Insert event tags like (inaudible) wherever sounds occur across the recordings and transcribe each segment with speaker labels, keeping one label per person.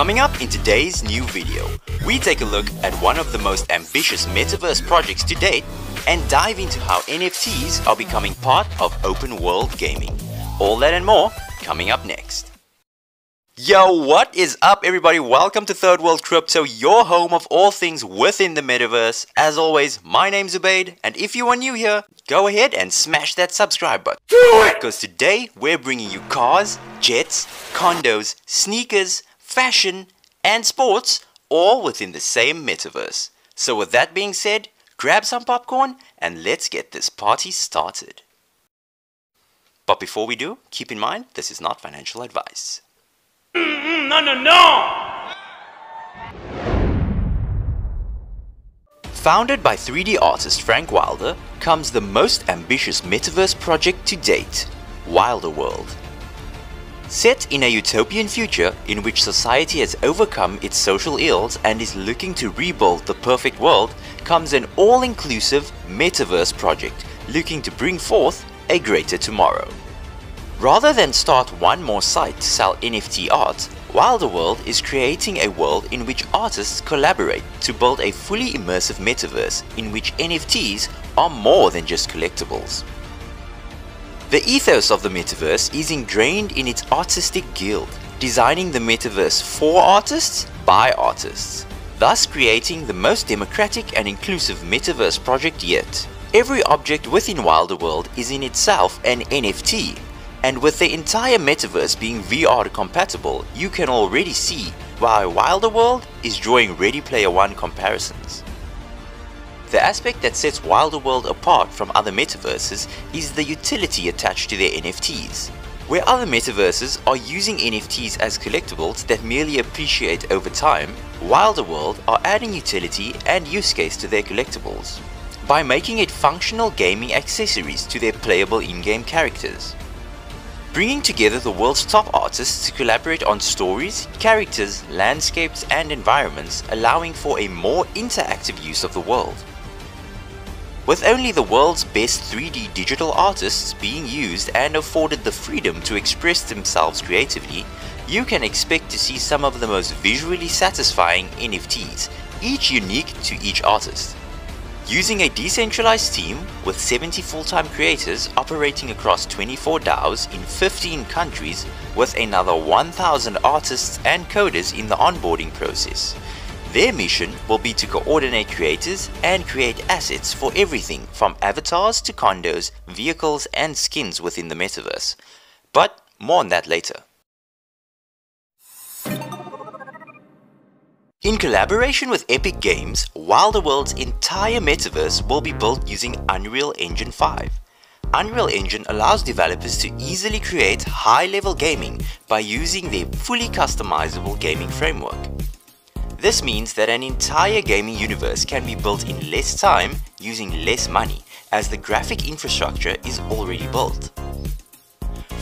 Speaker 1: Coming up in today's new video, we take a look at one of the most ambitious metaverse projects to date and dive into how NFTs are becoming part of open world gaming. All that and more coming up next. Yo, what is up everybody? Welcome to Third World Crypto, your home of all things within the metaverse. As always, my name's Ubaid, and if you are new here, go ahead and smash that subscribe button. Do it! Because today, we're bringing you cars, jets, condos, sneakers, fashion, and sports, all within the same metaverse. So with that being said, grab some popcorn, and let's get this party started. But before we do, keep in mind, this is not financial advice.
Speaker 2: No, no, no!
Speaker 1: Founded by 3D artist Frank Wilder comes the most ambitious metaverse project to date, Wilder World. Set in a utopian future in which society has overcome its social ills and is looking to rebuild the perfect world comes an all-inclusive metaverse project looking to bring forth a greater tomorrow. Rather than start one more site to sell NFT art, Wilder World is creating a world in which artists collaborate to build a fully immersive metaverse in which NFTs are more than just collectibles. The ethos of the metaverse is ingrained in its artistic guild, designing the metaverse for artists by artists, thus creating the most democratic and inclusive metaverse project yet. Every object within Wilder World is in itself an NFT, and with the entire metaverse being VR compatible, you can already see why Wilder World is drawing Ready Player One comparisons. The aspect that sets Wilder World apart from other metaverses is the utility attached to their NFTs. Where other metaverses are using NFTs as collectibles that merely appreciate over time, Wilder World are adding utility and use case to their collectibles by making it functional gaming accessories to their playable in-game characters bringing together the world's top artists to collaborate on stories, characters, landscapes and environments allowing for a more interactive use of the world. With only the world's best 3D digital artists being used and afforded the freedom to express themselves creatively, you can expect to see some of the most visually satisfying NFTs, each unique to each artist. Using a decentralized team with 70 full-time creators operating across 24 DAOs in 15 countries with another 1000 artists and coders in the onboarding process. Their mission will be to coordinate creators and create assets for everything from avatars to condos, vehicles and skins within the metaverse. But more on that later. In collaboration with Epic Games, Wilder World's entire metaverse will be built using Unreal Engine 5. Unreal Engine allows developers to easily create high-level gaming by using their fully customizable gaming framework. This means that an entire gaming universe can be built in less time using less money as the graphic infrastructure is already built.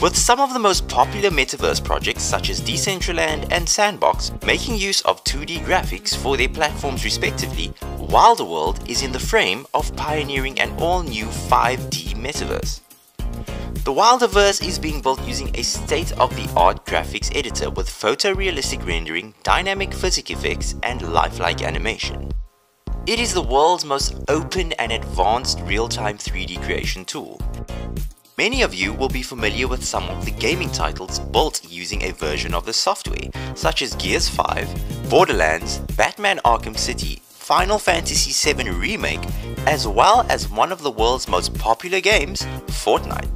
Speaker 1: With some of the most popular metaverse projects such as Decentraland and Sandbox making use of 2D graphics for their platforms respectively, Wilder World is in the frame of pioneering an all-new 5D metaverse. The Wilderverse is being built using a state-of-the-art graphics editor with photorealistic rendering, dynamic physics effects, and lifelike animation. It is the world's most open and advanced real-time 3D creation tool. Many of you will be familiar with some of the gaming titles built using a version of the software, such as Gears 5, Borderlands, Batman Arkham City, Final Fantasy VII Remake, as well as one of the world's most popular games, Fortnite.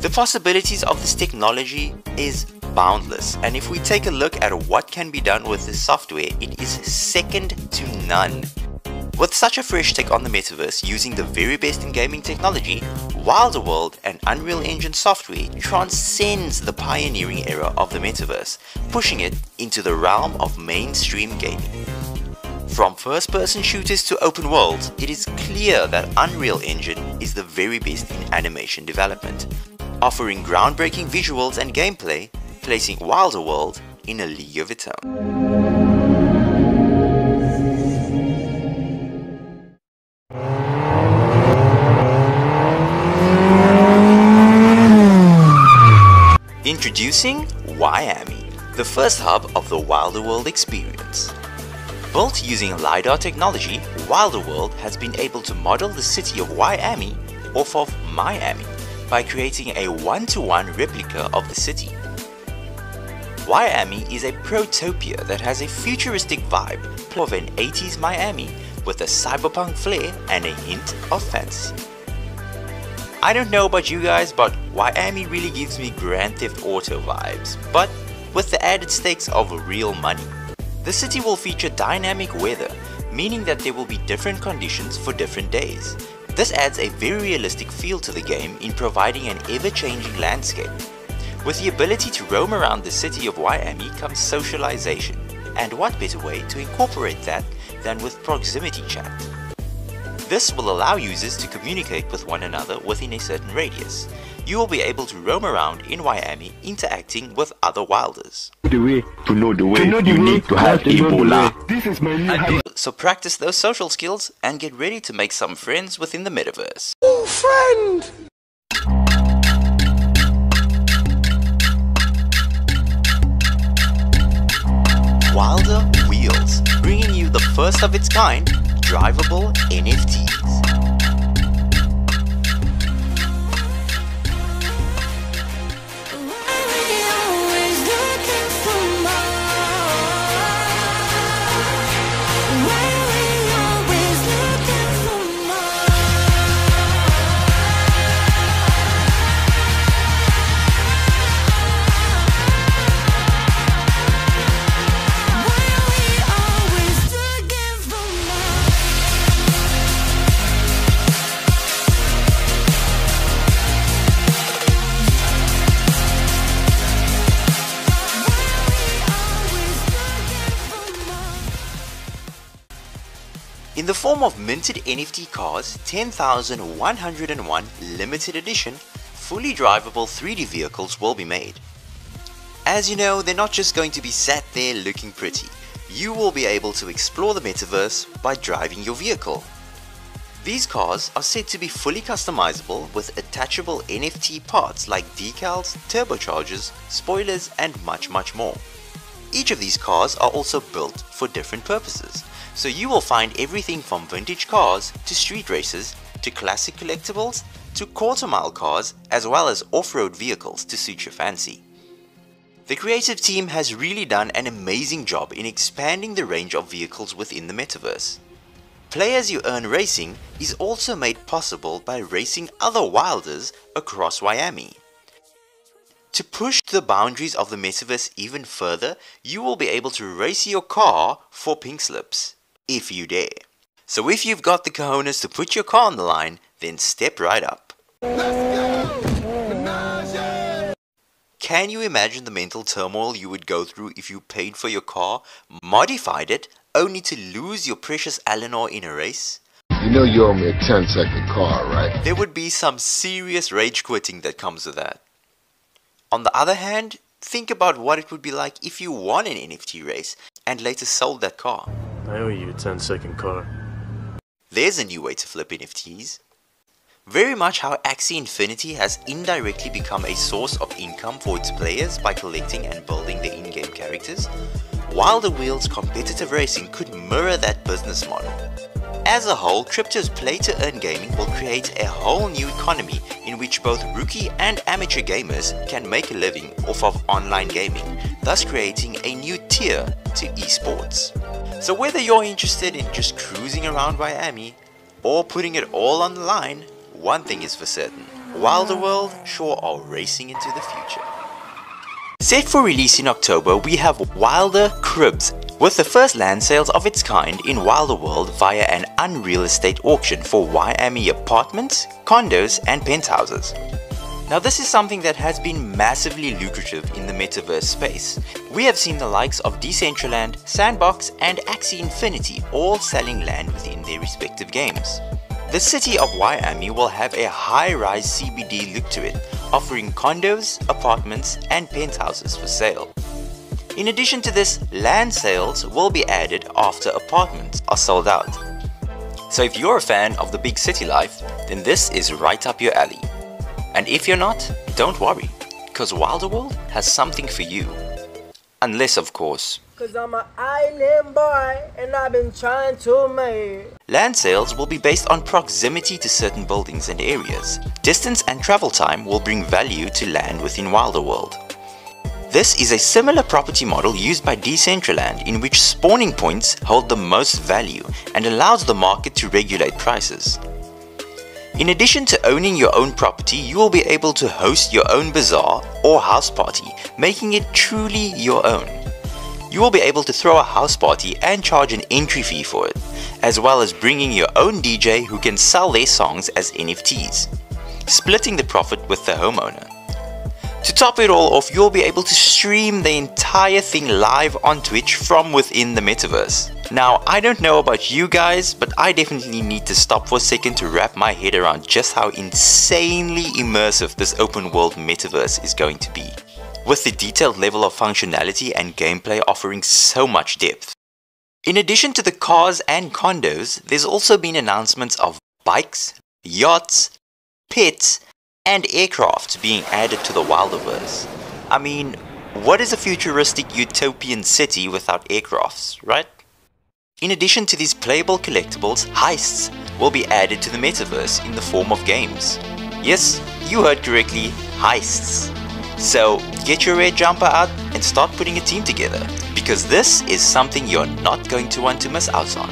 Speaker 1: The possibilities of this technology is boundless and if we take a look at what can be done with this software, it is second to none. With such a fresh take on the metaverse using the very best in gaming technology, Wilder World and Unreal Engine software transcends the pioneering era of the metaverse, pushing it into the realm of mainstream gaming. From first-person shooters to open worlds, it is clear that Unreal Engine is the very best in animation development, offering groundbreaking visuals and gameplay, placing Wilder World in a league of its own. Introducing Wiami, the first hub of the Wilder World experience. Built using LiDAR technology, Wilderworld has been able to model the city of Wiami off of Miami by creating a one-to-one -one replica of the city. Wiami is a protopia that has a futuristic vibe of an 80s Miami with a cyberpunk flair and a hint of fantasy. I don't know about you guys, but Wiami really gives me Grand Theft Auto vibes, but with the added stakes of real money. The city will feature dynamic weather, meaning that there will be different conditions for different days. This adds a very realistic feel to the game in providing an ever-changing landscape. With the ability to roam around the city of Wiami comes socialization, and what better way to incorporate that than with proximity chat. This will allow users to communicate with one another within a certain radius. You will be able to roam around in Wiami interacting with other wilders.
Speaker 3: The way to know the way, to know the you way, need to have Ebola. This is my new
Speaker 1: So practice those social skills and get ready to make some friends within the metaverse.
Speaker 3: Oh, friend!
Speaker 1: Wilder Wheels, bringing you the first of its kind, drivable NFTs. Minted NFT cars, 10,101 limited edition, fully drivable 3D vehicles will be made. As you know, they're not just going to be sat there looking pretty. You will be able to explore the metaverse by driving your vehicle. These cars are said to be fully customizable with attachable NFT parts like decals, turbochargers, spoilers and much much more. Each of these cars are also built for different purposes, so you will find everything from vintage cars to street races to classic collectibles to quarter mile cars as well as off-road vehicles to suit your fancy. The creative team has really done an amazing job in expanding the range of vehicles within the metaverse. Play as you earn racing is also made possible by racing other wilders across Wiami. To push the boundaries of the metaverse even further, you will be able to race your car for pink slips if you dare. So if you've got the cojones to put your car on the line, then step right up. Can you imagine the mental turmoil you would go through if you paid for your car, modified it, only to lose your precious Eleanor in a race?
Speaker 3: You know you owe me a 10 second car, right?
Speaker 1: There would be some serious rage quitting that comes with that. On the other hand, think about what it would be like if you won an NFT race and later sold that car.
Speaker 4: I owe you a 10 second car.
Speaker 1: There's a new way to flip NFTs. Very much how Axie Infinity has indirectly become a source of income for its players by collecting and building the in-game characters, while the Wheels competitive racing could mirror that business model. As a whole, crypto's play-to-earn gaming will create a whole new economy in which both rookie and amateur gamers can make a living off of online gaming, thus creating a new tier to esports. So whether you're interested in just cruising around Miami or putting it all on the line, one thing is for certain, Wilder World sure are racing into the future. Set for release in October, we have Wilder Cribs, with the first land sales of its kind in Wilder World via an unreal estate auction for Miami apartments, condos and penthouses. Now this is something that has been massively lucrative in the metaverse space. We have seen the likes of Decentraland, Sandbox and Axie Infinity all selling land within their respective games. The city of Wiami will have a high-rise CBD look to it, offering condos, apartments and penthouses for sale. In addition to this, land sales will be added after apartments are sold out. So if you're a fan of the big city life, then this is right up your alley. And if you're not, don't worry, because Wilder World has something for you. Unless, of course,
Speaker 5: Cause I'm an island boy and I've been trying to make
Speaker 1: Land sales will be based on proximity to certain buildings and areas. Distance and travel time will bring value to land within Wilderworld. This is a similar property model used by Decentraland in which spawning points hold the most value and allows the market to regulate prices. In addition to owning your own property, you will be able to host your own bazaar or house party, making it truly your own. You will be able to throw a house party and charge an entry fee for it, as well as bringing your own DJ who can sell their songs as NFTs, splitting the profit with the homeowner. To top it all off, you'll be able to stream the entire thing live on Twitch from within the metaverse. Now, I don't know about you guys, but I definitely need to stop for a second to wrap my head around just how insanely immersive this open world metaverse is going to be. With the detailed level of functionality and gameplay offering so much depth. In addition to the cars and condos, there's also been announcements of bikes, yachts, pets, and aircraft being added to the Wilderverse. I mean, what is a futuristic utopian city without aircrafts, right? In addition to these playable collectibles, heists will be added to the metaverse in the form of games. Yes, you heard correctly, heists. So get your red jumper out and start putting a team together, because this is something you're not going to want to miss out on.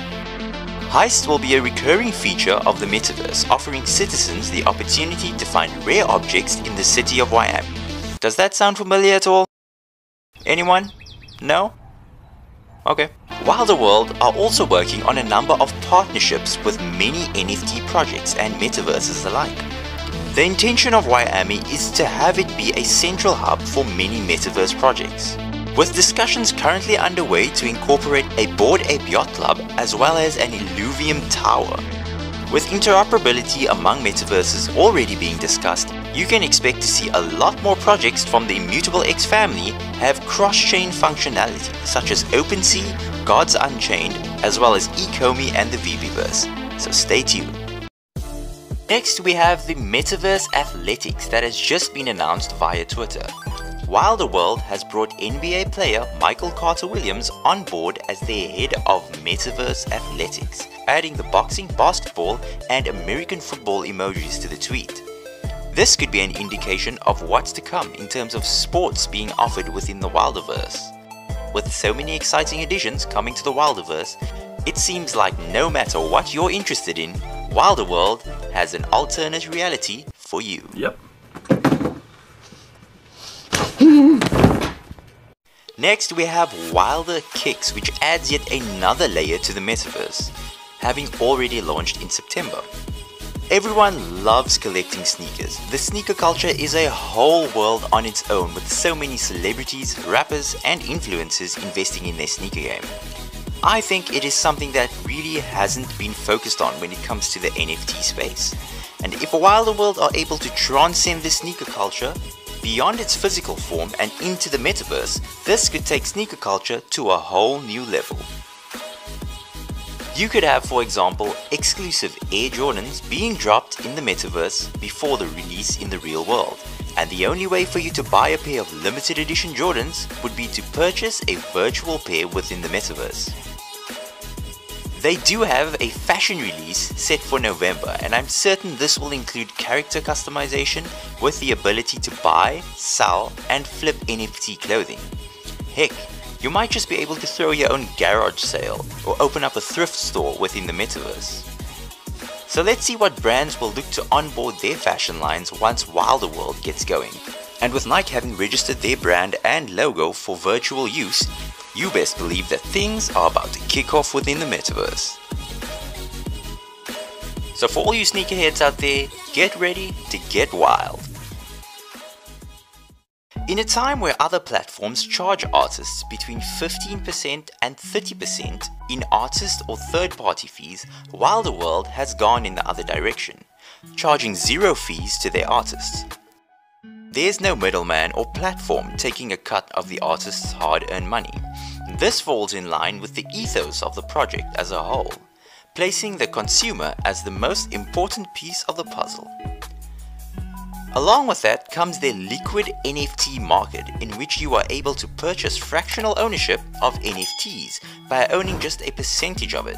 Speaker 1: Heist will be a recurring feature of the metaverse, offering citizens the opportunity to find rare objects in the city of Wiami. Does that sound familiar at all? Anyone? No? Okay. Wilderworld are also working on a number of partnerships with many NFT projects and metaverses alike. The intention of Wiami is to have it be a central hub for many metaverse projects with discussions currently underway to incorporate a Bored Ape Yacht Club as well as an Illuvium Tower. With interoperability among metaverses already being discussed, you can expect to see a lot more projects from the Immutable X family have cross-chain functionality such as OpenSea, Gods Unchained, as well as Ecomi and the VeVerse, so stay tuned. Next we have the Metaverse Athletics that has just been announced via Twitter. Wilderworld has brought NBA player Michael Carter Williams on board as their head of Metaverse Athletics, adding the boxing, basketball, and American football emojis to the tweet. This could be an indication of what's to come in terms of sports being offered within the Wilderverse. With so many exciting additions coming to the Wilderverse, it seems like no matter what you're interested in, Wilderworld has an alternate reality for you.
Speaker 4: Yep. (laughs)
Speaker 1: Next we have Wilder Kicks which adds yet another layer to the metaverse, having already launched in September. Everyone loves collecting sneakers. The sneaker culture is a whole world on its own with so many celebrities, rappers and influencers investing in their sneaker game. I think it is something that really hasn't been focused on when it comes to the NFT space. And if Wilderworld are able to transcend the sneaker culture, Beyond its physical form and into the metaverse, this could take sneaker culture to a whole new level. You could have, for example, exclusive Air Jordans being dropped in the metaverse before the release in the real world. And the only way for you to buy a pair of limited edition Jordans would be to purchase a virtual pair within the metaverse. They do have a fashion release set for November and I'm certain this will include character customization with the ability to buy, sell and flip NFT clothing. Heck, you might just be able to throw your own garage sale or open up a thrift store within the metaverse. So let's see what brands will look to onboard their fashion lines once Wilderworld gets going. And with Nike having registered their brand and logo for virtual use, you best believe that things are about to kick off within the metaverse. So for all you sneakerheads out there, get ready to get wild. In a time where other platforms charge artists between 15% and 30% in artist or third party fees, Wilderworld has gone in the other direction, charging zero fees to their artists. There's no middleman or platform taking a cut of the artist's hard earned money. This falls in line with the ethos of the project as a whole, placing the consumer as the most important piece of the puzzle.
Speaker 6: Along with that comes their liquid NFT market in which you are able to purchase fractional ownership of NFTs by owning just a percentage of it.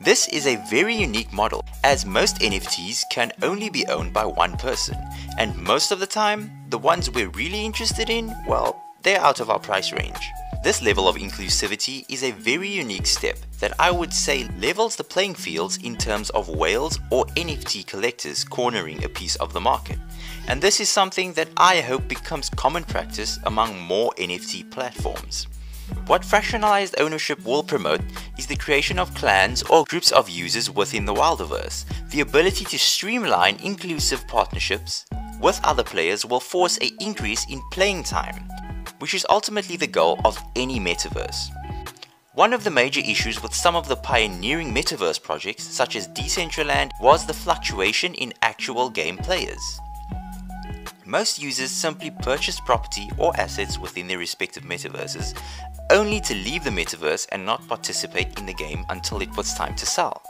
Speaker 6: This is a very unique model as most NFTs can only be owned by one person and most of the time the ones we're really interested in, well, they're out of our price range. This level of inclusivity is a very unique step that I would say levels the playing fields in terms of whales or NFT collectors cornering a piece of the market. And this is something that I hope becomes common practice among more NFT platforms. What fractionalized ownership will promote is the creation of clans or groups of users within the Wilderverse. The ability to streamline inclusive partnerships with other players will force an increase in playing time, which is ultimately the goal of any metaverse. One of the major issues with some of the pioneering metaverse projects such as Decentraland was the fluctuation in actual game players. Most users simply purchase property or assets within their respective metaverses only to leave the metaverse and not participate in the game until it was time to sell.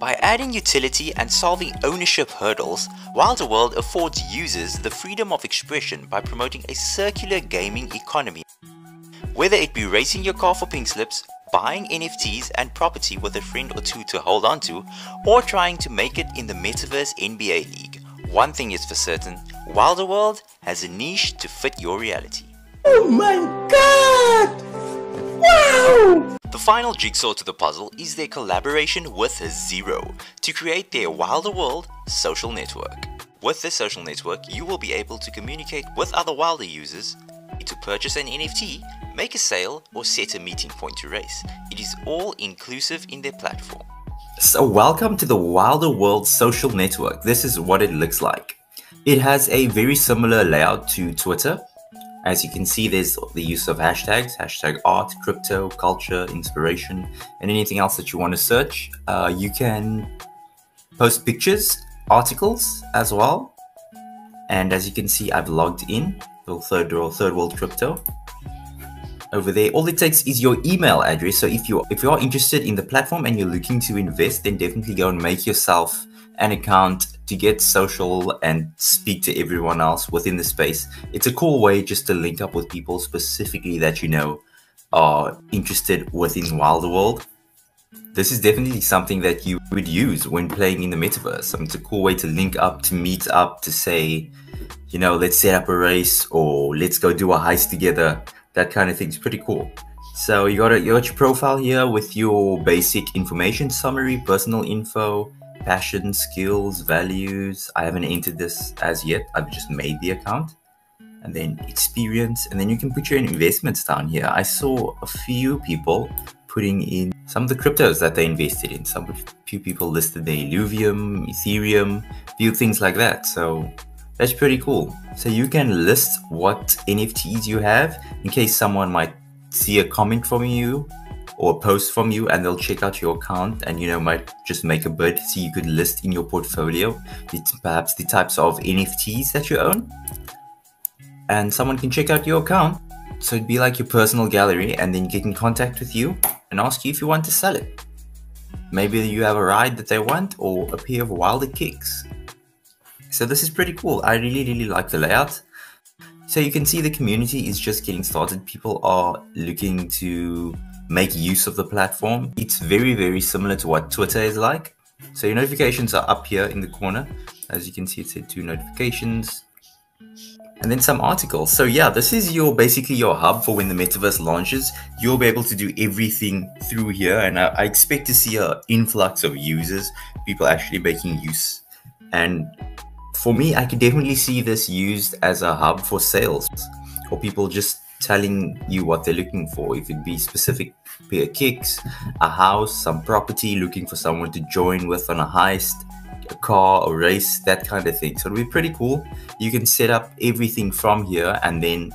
Speaker 6: By adding utility and solving ownership hurdles, Wilderworld affords users the freedom of expression by promoting a circular gaming economy. Whether it be racing your car for pink slips, buying NFTs and property with a friend or two to hold on to, or trying to make it in the Metaverse NBA League, one thing is for certain, Wilderworld has a niche to fit your reality.
Speaker 5: Oh my god! Wow!
Speaker 6: The final jigsaw to the puzzle is their collaboration with Zero to create their Wilderworld social network. With this social network, you will be able to communicate with other Wilder users, to purchase an NFT, make a sale, or set a meeting point to race. It is all inclusive in their platform.
Speaker 1: So welcome to the Wilder World social network. This is what it looks like. It has a very similar layout to Twitter, as you can see, there's the use of hashtags, hashtag art, crypto, culture, inspiration, and anything else that you want to search. Uh, you can post pictures, articles as well. And as you can see, I've logged in, the third third world crypto. Over there, all it takes is your email address. So if you if you are interested in the platform and you're looking to invest, then definitely go and make yourself an account to get social and speak to everyone else within the space. It's a cool way just to link up with people specifically that you know are interested within Wilder World. This is definitely something that you would use when playing in the metaverse. I mean, it's a cool way to link up, to meet up, to say, you know, let's set up a race or let's go do a heist together. That kind of thing is pretty cool. So you got, a, you got your profile here with your basic information summary, personal info, passion, skills, values. I haven't entered this as yet. I've just made the account. And then experience, and then you can put your investments down here. I saw a few people putting in some of the cryptos that they invested in. Some few people listed the Illuvium, Ethereum, few things like that. So that's pretty cool. So you can list what NFTs you have in case someone might see a comment from you or a post from you and they'll check out your account and you know might just make a bid. So you could list in your portfolio perhaps the types of nfts that you own and someone can check out your account. So it'd be like your personal gallery and then get in contact with you and ask you if you want to sell it. Maybe you have a ride that they want or a pair of wilder kicks so this is pretty cool i really really like the layout so you can see the community is just getting started people are looking to make use of the platform. It's very, very similar to what Twitter is like. So your notifications are up here in the corner. As you can see, it said two notifications. And then some articles. So yeah, this is your basically your hub for when the metaverse launches. You'll be able to do everything through here, and I, I expect to see an influx of users, people actually making use. And for me, I could definitely see this used as a hub for sales, or people just telling you what they're looking for. If it be specific pair kicks, a house, some property, looking for someone to join with on a heist, a car, a race, that kind of thing. So it'll be pretty cool. You can set up everything from here and then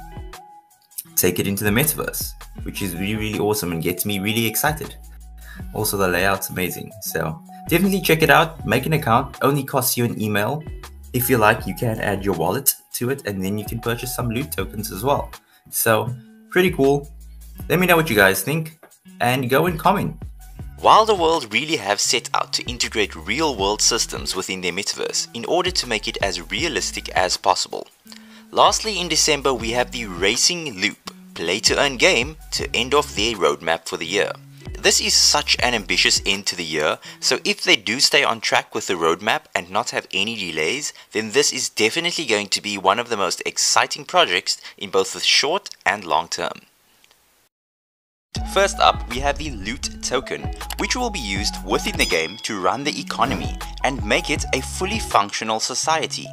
Speaker 1: take it into the metaverse, which is really, really awesome and gets me really excited. Also, the layout's amazing. So definitely check it out. Make an account. Only costs you an email. If you like, you can add your wallet to it and then you can purchase some loot tokens as well. So pretty cool. Let me know what you guys think and go and comment. Wilder World really have set out to integrate real world systems within their metaverse in order to make it as realistic as possible. Lastly, in December we have the Racing Loop play to earn game to end off their roadmap for the year. This is such an ambitious end to the year, so if they do stay on track with the roadmap and not have any delays, then this is definitely going to be one of the most exciting projects in both the short and long term. First up, we have the Loot token, which will be used within the game to run the economy and make it a fully functional society.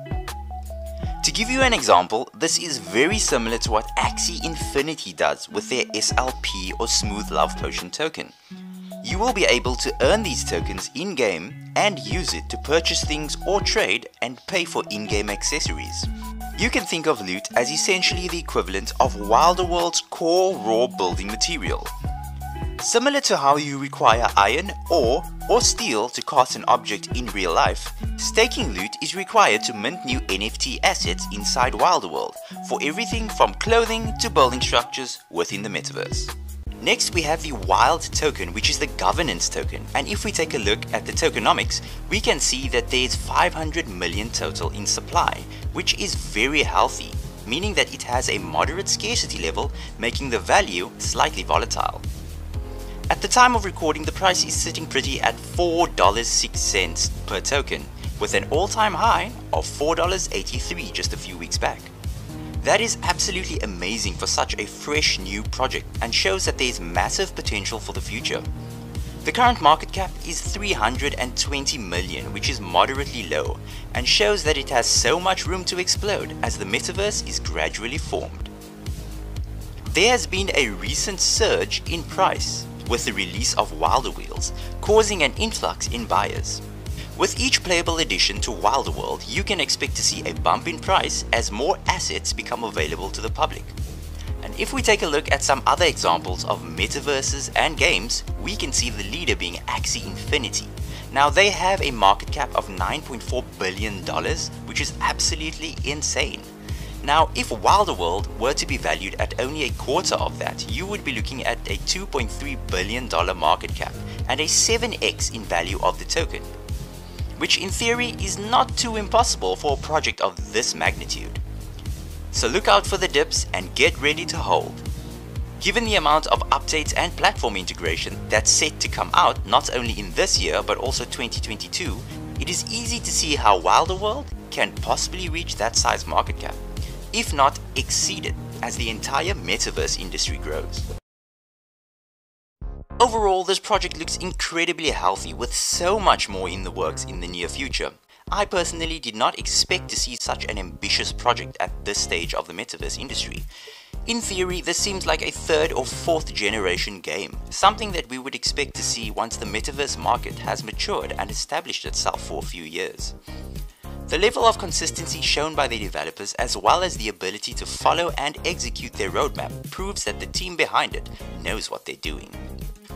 Speaker 1: To give you an example, this is very similar to what Axie Infinity does with their SLP or Smooth Love Potion token. You will be able to earn these tokens in-game and use it to purchase things or trade and pay for in-game accessories. You can think of loot as essentially the equivalent of Wilder World's core raw building material. Similar to how you require iron, ore, or steel to cast an object in real life, staking loot is required to mint new NFT assets inside Wilder World for everything from clothing to building structures within the metaverse. Next we have the Wild token which is the governance token and if we take a look at the tokenomics we can see that there's 500 million total in supply which is very healthy meaning that it has a moderate scarcity level making the value slightly volatile. At the time of recording the price is sitting pretty at $4.06 per token with an all-time high of $4.83 just a few weeks back. That is absolutely amazing for such a fresh new project and shows that there is massive potential for the future. The current market cap is 320 million which is moderately low and shows that it has so much room to explode as the metaverse is gradually formed. There has been a recent surge in price with the release of Wilder Wheels causing an influx in buyers. With each playable addition to Wilder World, you can expect to see a bump in price as more assets become available to the public. And if we take a look at some other examples of metaverses and games, we can see the leader being Axie Infinity. Now they have a market cap of $9.4 billion, which is absolutely insane. Now, if Wilder World were to be valued at only a quarter of that, you would be looking at a $2.3 billion market cap and a 7x in value of the token which in theory is not too impossible for a project of this magnitude. So look out for the dips and get ready to hold. Given the amount of updates and platform integration that's set to come out not only in this year but also 2022, it is easy to see how Wilder World can possibly reach that size market cap, if not exceed it as the entire metaverse industry grows. Overall, this project looks incredibly healthy with so much more in the works in the near future. I personally did not expect to see such an ambitious project at this stage of the metaverse industry. In theory, this seems like a third or fourth generation game, something that we would expect to see once the metaverse market has matured and established itself for a few years. The level of consistency shown by the developers as well as the ability to follow and execute their roadmap proves that the team behind it knows what they're doing.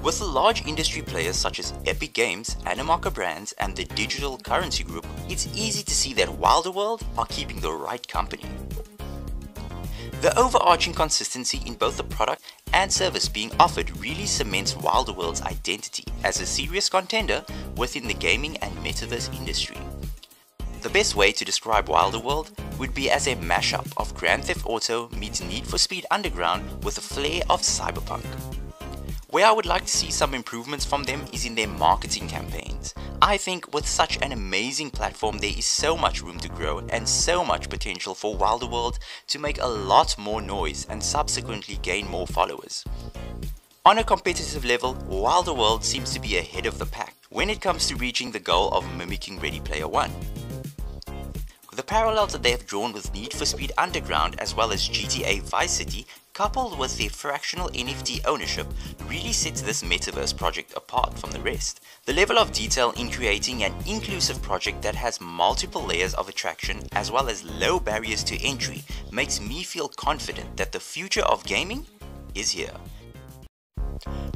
Speaker 1: With the large industry players such as Epic Games, Animoca Brands and the Digital Currency Group, it's easy to see that Wilder World are keeping the right company. The overarching consistency in both the product and service being offered really cements Wilder World's identity as a serious contender within the gaming and metaverse industry. The best way to describe Wilder World would be as a mashup of Grand Theft Auto meets Need for Speed Underground with a flair of cyberpunk. Where I would like to see some improvements from them is in their marketing campaigns. I think with such an amazing platform there is so much room to grow and so much potential for Wilder World to make a lot more noise and subsequently gain more followers. On a competitive level, Wilder World seems to be ahead of the pack when it comes to reaching the goal of mimicking Ready Player One. The parallels that they have drawn with Need for Speed Underground as well as GTA Vice City coupled with their fractional NFT ownership really sets this metaverse project apart from the rest. The level of detail in creating an inclusive project that has multiple layers of attraction as well as low barriers to entry makes me feel confident that the future of gaming is here.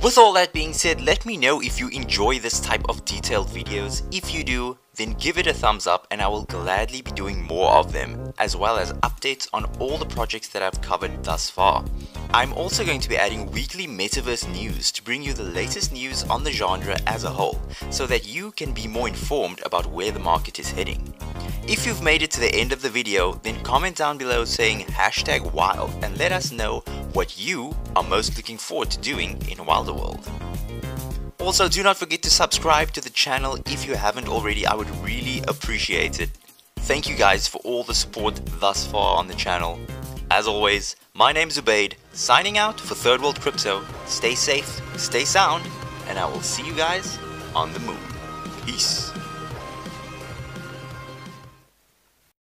Speaker 1: With all that being said, let me know if you enjoy this type of detailed videos. If you do, then give it a thumbs up and I will gladly be doing more of them, as well as updates on all the projects that I've covered thus far. I'm also going to be adding weekly metaverse news to bring you the latest news on the genre as a whole, so that you can be more informed about where the market is heading. If you've made it to the end of the video, then comment down below saying hashtag wild and let us know what you are most looking forward to doing in Wilder World. Also, do not forget to subscribe to the channel if you haven't already, I would really appreciate it. Thank you guys for all the support thus far on the channel. As always, my name's Ubaid, signing out for Third World Crypto. Stay safe, stay sound, and I will see you guys on the moon. Peace.